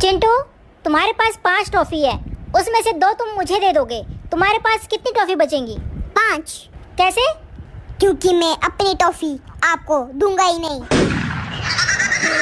चिंटू तुम्हारे पास पाँच टॉफी है। उसमें से दो तुम मुझे दे दोगे। तुम्हारे पास कितनी टॉफी बचेंगी? पाँच। कैसे? क्योंकि मैं अपनी टॉफी आपको दूँगा ही नहीं।